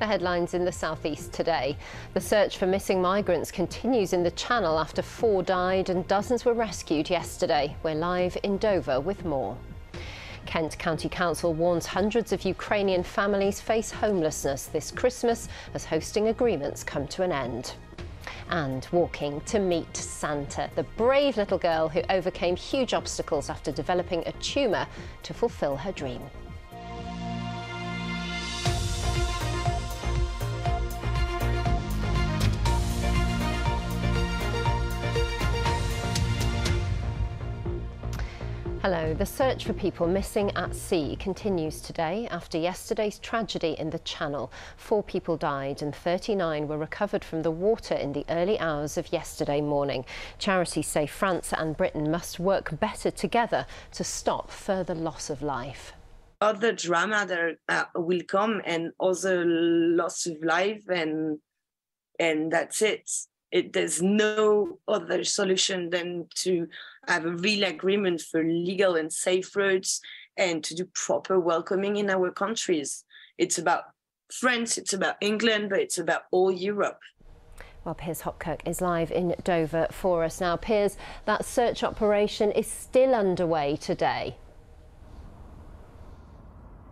The headlines in the southeast today. The search for missing migrants continues in the Channel after four died and dozens were rescued yesterday. We're live in Dover with more. Kent County Council warns hundreds of Ukrainian families face homelessness this Christmas as hosting agreements come to an end. And walking to meet Santa, the brave little girl who overcame huge obstacles after developing a tumour to fulfil her dream. Hello. The search for people missing at sea continues today after yesterday's tragedy in the Channel. Four people died and 39 were recovered from the water in the early hours of yesterday morning. Charities say France and Britain must work better together to stop further loss of life. Other drama that uh, will come and other loss of life and and that's it it, there's no other solution than to have a real agreement for legal and safe roads and to do proper welcoming in our countries. It's about France, it's about England, but it's about all Europe. Well, Piers Hopkirk is live in Dover for us now. Piers, that search operation is still underway today.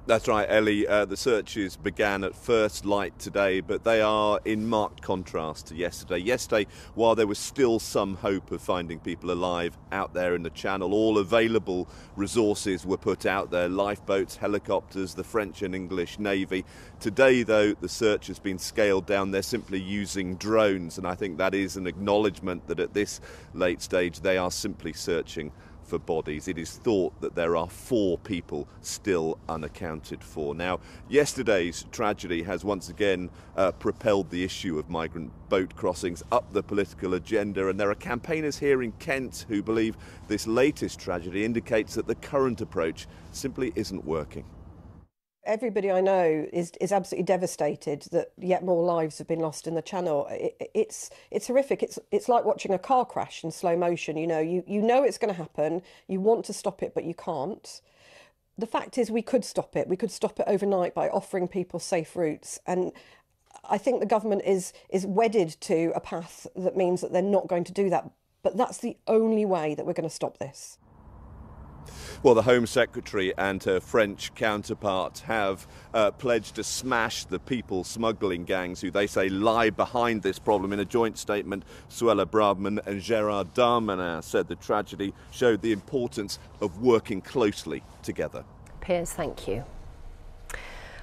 That's right, Ellie. Uh, the searches began at first light today, but they are in marked contrast to yesterday. Yesterday, while there was still some hope of finding people alive out there in the channel, all available resources were put out there lifeboats, helicopters, the French and English Navy. Today, though, the search has been scaled down. They're simply using drones, and I think that is an acknowledgement that at this late stage they are simply searching for bodies. It is thought that there are four people still unaccounted for. Now, yesterday's tragedy has once again uh, propelled the issue of migrant boat crossings up the political agenda, and there are campaigners here in Kent who believe this latest tragedy indicates that the current approach simply isn't working everybody I know is is absolutely devastated that yet more lives have been lost in the channel. It, it's it's horrific. It's it's like watching a car crash in slow motion. You know, you you know it's going to happen. You want to stop it, but you can't. The fact is, we could stop it. We could stop it overnight by offering people safe routes. And I think the government is is wedded to a path that means that they're not going to do that. But that's the only way that we're going to stop this. Well, the Home Secretary and her French counterpart have uh, pledged to smash the people smuggling gangs who they say lie behind this problem. In a joint statement, Suella Braverman and Gérald Darmanin said the tragedy showed the importance of working closely together. Piers, thank you.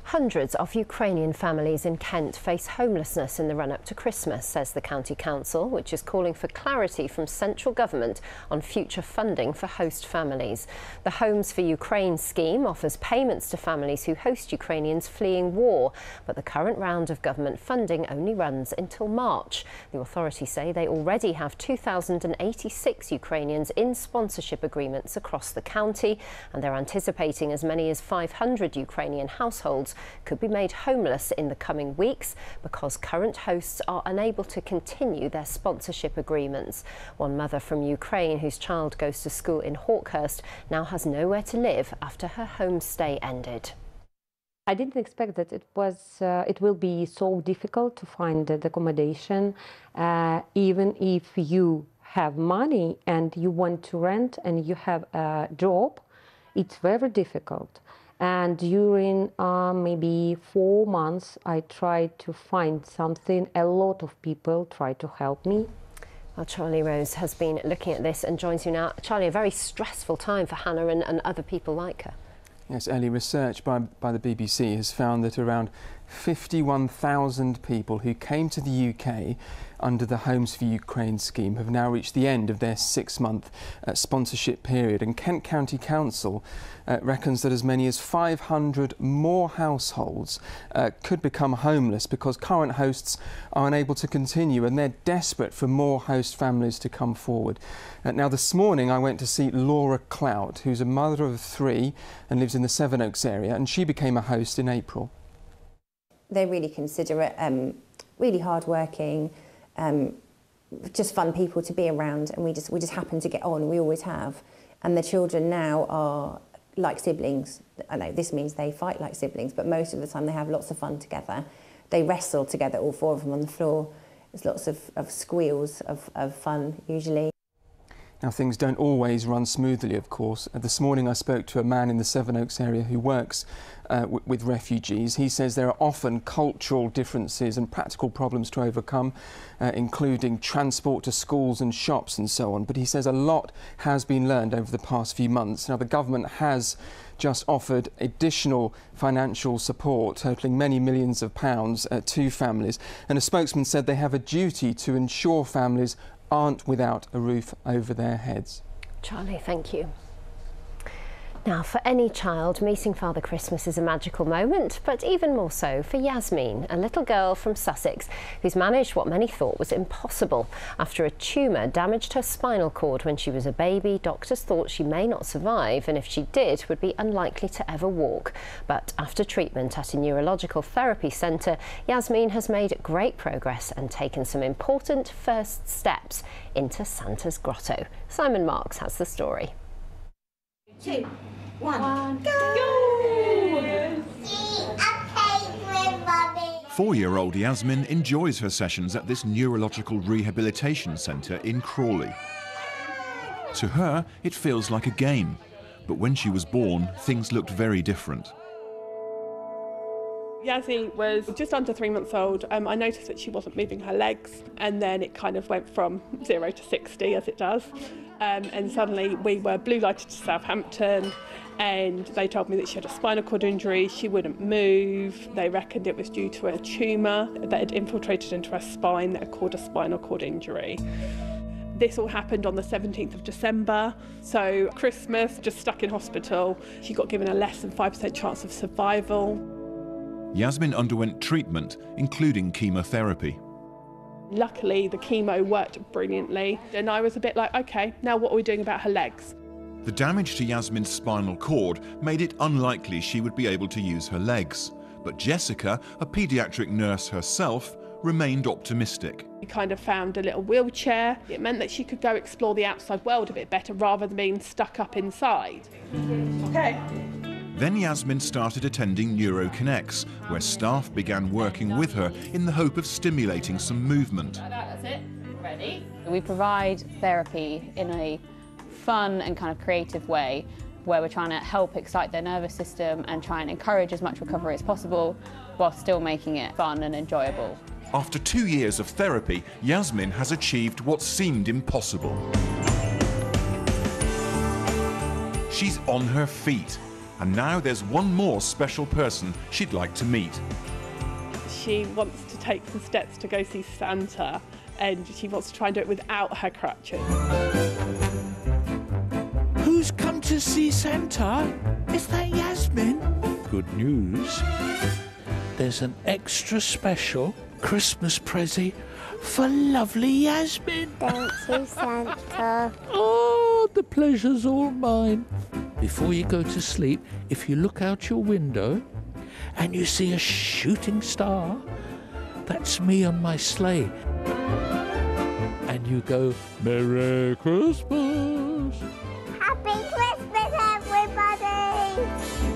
Hundreds of Ukrainian families in Kent face homelessness in the run-up to Christmas, says the County Council, which is calling for clarity from central government on future funding for host families. The Homes for Ukraine scheme offers payments to families who host Ukrainians fleeing war, but the current round of government funding only runs until March. The authorities say they already have 2,086 Ukrainians in sponsorship agreements across the county, and they're anticipating as many as 500 Ukrainian households could be made homeless in the coming weeks because current hosts are unable to continue their sponsorship agreements. One mother from Ukraine whose child goes to school in Hawkhurst now has nowhere to live after her homestay ended. I didn't expect that it was uh, it will be so difficult to find the accommodation, uh, even if you have money and you want to rent and you have a job, it's very difficult. And during uh, maybe four months, I tried to find something. A lot of people tried to help me. Well, Charlie Rose has been looking at this and joins you now. Charlie, a very stressful time for Hannah and, and other people like her. Yes, early research by, by the BBC has found that around 51,000 people who came to the UK under the Homes for Ukraine scheme have now reached the end of their six-month uh, sponsorship period and Kent County Council uh, reckons that as many as 500 more households uh, could become homeless because current hosts are unable to continue and they're desperate for more host families to come forward. Uh, now this morning I went to see Laura Clout who's a mother of three and lives in the Sevenoaks area and she became a host in April. they're really considerate, um, really hardworking, um, just fun people to be around, and we just we just happen to get on. We always have, and the children now are like siblings. I know this means they fight like siblings, but most of the time they have lots of fun together. They wrestle together, all four of them on the floor. There's lots of, of squeals of, of fun usually. Now, things don't always run smoothly, of course. Uh, this morning I spoke to a man in the Sevenoaks area who works uh, with refugees. He says there are often cultural differences and practical problems to overcome, uh, including transport to schools and shops and so on. But he says a lot has been learned over the past few months. Now, the government has just offered additional financial support totaling many millions of pounds uh, to families. And a spokesman said they have a duty to ensure families aren't without a roof over their heads. Charlie, thank you. Now, for any child, meeting Father Christmas is a magical moment, but even more so for Yasmin, a little girl from Sussex who's managed what many thought was impossible. After a tumour damaged her spinal cord when she was a baby, doctors thought she may not survive, and if she did, would be unlikely to ever walk. But after treatment at a neurological therapy centre, Yasmin has made great progress and taken some important first steps into Santa's grotto. Simon Marks has the story. Two, one, one go! Four-year-old Yasmin enjoys her sessions at this neurological rehabilitation centre in Crawley. To her, it feels like a game, but when she was born, things looked very different. Yazzie was just under three months old. Um, I noticed that she wasn't moving her legs, and then it kind of went from zero to 60 as it does. Um, and suddenly we were blue lighted to Southampton and they told me that she had a spinal cord injury, she wouldn't move. They reckoned it was due to a tumour that had infiltrated into her spine that had caused a spinal cord injury. This all happened on the 17th of December. So, Christmas, just stuck in hospital. She got given a less than 5% chance of survival. Yasmin underwent treatment, including chemotherapy. Luckily, the chemo worked brilliantly, and I was a bit like, okay, now what are we doing about her legs? The damage to Yasmin's spinal cord made it unlikely she would be able to use her legs. But Jessica, a paediatric nurse herself, remained optimistic. We kind of found a little wheelchair. It meant that she could go explore the outside world a bit better rather than being stuck up inside. Okay. Then Yasmin started attending NeuroConnects, where staff began working with her in the hope of stimulating some movement. That's it. Ready? We provide therapy in a fun and kind of creative way where we're trying to help excite their nervous system and try and encourage as much recovery as possible while still making it fun and enjoyable. After two years of therapy, Yasmin has achieved what seemed impossible. She's on her feet, and now there's one more special person she'd like to meet. She wants to take some steps to go see Santa, and she wants to try and do it without her crutches. Who's come to see Santa? Is that Yasmin? Good news. There's an extra special Christmas prezi for lovely Yasmin. Thank you, Santa. Oh, the pleasure's all mine. Before you go to sleep, if you look out your window and you see a shooting star, that's me on my sleigh. And you go, Merry Christmas. Happy Christmas, everybody!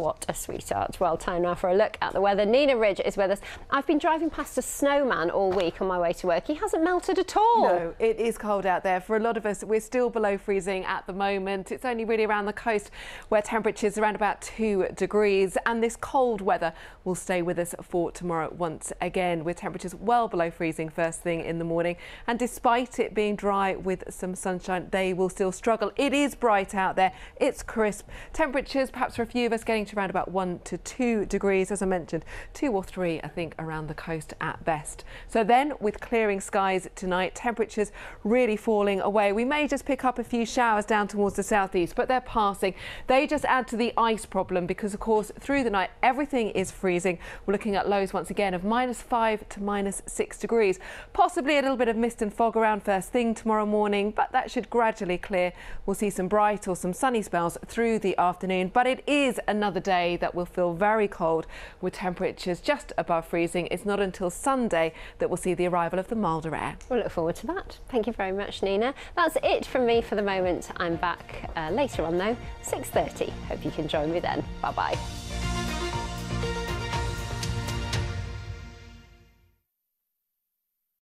What a sweetheart. Well, time now for a look at the weather. Nina Ridge is with us. I've been driving past a snowman all week on my way to work. He hasn't melted at all. No, it is cold out there. For a lot of us, we're still below freezing at the moment. It's only really around the coast where temperatures around about two degrees. And this cold weather will stay with us for tomorrow once again, with temperatures well below freezing first thing in the morning. And despite it being dry with some sunshine, they will still struggle. It is bright out there. It's crisp. Temperatures, perhaps for a few of us, getting around about one to two degrees, as I mentioned, two or three, I think, around the coast at best. So then, with clearing skies tonight, temperatures really falling away. We may just pick up a few showers down towards the southeast, but they're passing. They just add to the ice problem because, of course, through the night, everything is freezing. We're looking at lows once again of minus five to minus six degrees. Possibly a little bit of mist and fog around first thing tomorrow morning, but that should gradually clear. We'll see some bright or some sunny spells through the afternoon, but it is another day that will feel very cold with temperatures just above freezing. It's not until Sunday that we'll see the arrival of the milder air. We'll look forward to that. Thank you very much, Nina. That's it from me for the moment. I'm back uh, later on though, 6.30. Hope you can join me then. Bye-bye.